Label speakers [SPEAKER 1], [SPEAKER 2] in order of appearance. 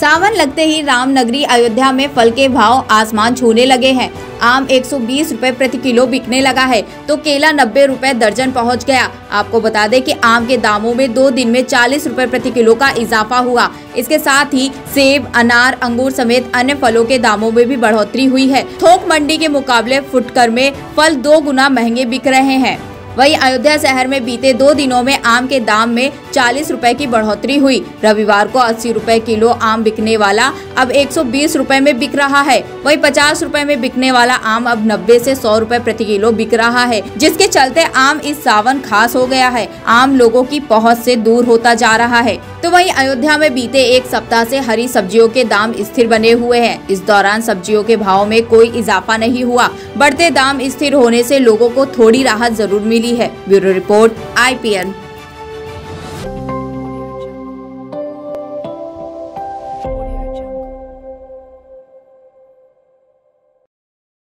[SPEAKER 1] सावन लगते ही रामनगरी अयोध्या में फल के भाव आसमान छूने लगे हैं। आम 120 रुपए प्रति किलो बिकने लगा है तो केला नब्बे रुपए दर्जन पहुँच गया। आपको बता दें कि आम के दामों में दो दिन में 40 रुपए प्रति किलो का इजाफा हुआ। इसके साथ ही सेब, अनार, अंगूर समेत अन्य फलों के दामों में भी बढ़ोतरी हुई है। थोक मंडी के मुकाबले फुटकर में फल दो गुना महँगे बिक रहे हैं। वहीं अयोध्या शहर में बीते दो दिनों में आम के दाम में चालीस रूपए की बढ़ोतरी हुई। रविवार को अस्सी रूपए किलो आम बिकने वाला अब एक सौ में बिक रहा है। वहीं पचास रूपए में बिकने वाला आम अब नब्बे से सौ रूपए प्रति किलो बिक रहा है, जिसके चलते आम इस सावन खास हो गया है। आम लोगों की पहुँच ऐसी दूर होता जा रहा है। तो वहीं अयोध्या में बीते एक सप्ताह से हरी सब्जियों के दाम स्थिर बने हुए हैं। इस दौरान सब्जियों के भाव में कोई इजाफा नहीं हुआ। बढ़ते दाम स्थिर होने से लोगों को थोड़ी राहत ज़रूर मिली है ब्यूरो रिपोर्ट आईपीएन।